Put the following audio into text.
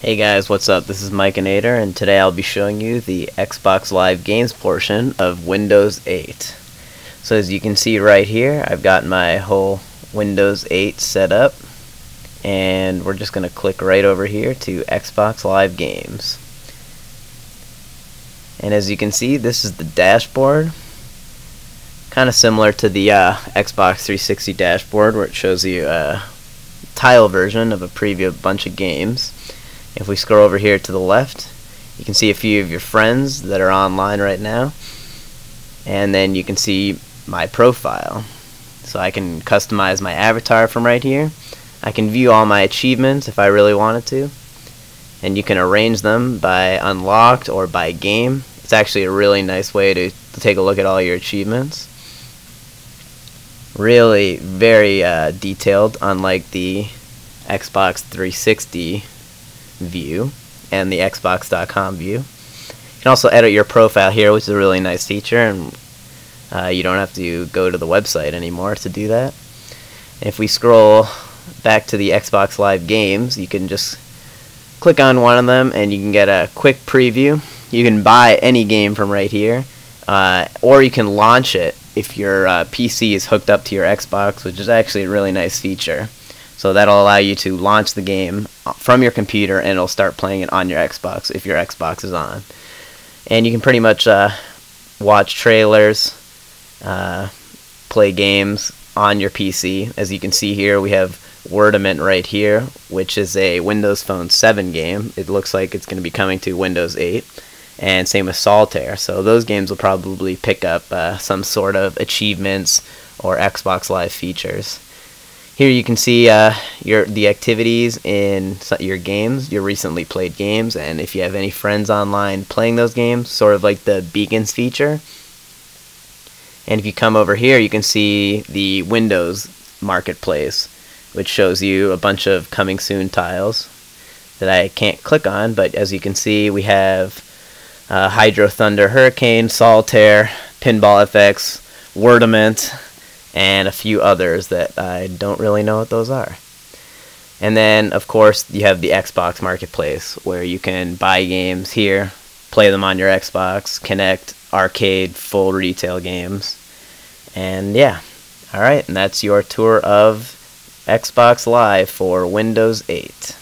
Hey guys, what's up? This is Mike Nader, and today I'll be showing you the Xbox Live Games portion of Windows 8. So as you can see right here, I've got my whole Windows 8 set up, and we're just going to click right over here to Xbox Live Games. And as you can see, this is the dashboard. Kind of similar to the uh, Xbox 360 dashboard where it shows you a tile version of a preview of a bunch of games. If we scroll over here to the left, you can see a few of your friends that are online right now. And then you can see my profile. So I can customize my avatar from right here. I can view all my achievements if I really wanted to. And you can arrange them by unlocked or by game. It's actually a really nice way to, to take a look at all your achievements. Really very uh, detailed, unlike the Xbox 360 view and the Xbox.com view. You can also edit your profile here, which is a really nice feature, and uh, you don't have to go to the website anymore to do that. If we scroll back to the Xbox Live games, you can just click on one of them and you can get a quick preview. You can buy any game from right here, uh, or you can launch it if your uh, PC is hooked up to your Xbox, which is actually a really nice feature. So that'll allow you to launch the game from your computer and it'll start playing it on your Xbox if your Xbox is on. And you can pretty much uh, watch trailers, uh, play games on your PC. As you can see here, we have Wordament right here, which is a Windows Phone 7 game. It looks like it's going to be coming to Windows 8. And same with Solitaire. So those games will probably pick up uh, some sort of achievements or Xbox Live features. Here you can see uh, your the activities in your games, your recently played games, and if you have any friends online playing those games, sort of like the beacons feature. And if you come over here, you can see the Windows Marketplace, which shows you a bunch of coming soon tiles that I can't click on, but as you can see, we have uh, Hydro Thunder Hurricane, Solitaire, Pinball FX, Wordament, and a few others that I don't really know what those are. And then, of course, you have the Xbox Marketplace where you can buy games here, play them on your Xbox, connect arcade, full retail games. And yeah, alright, and that's your tour of Xbox Live for Windows 8.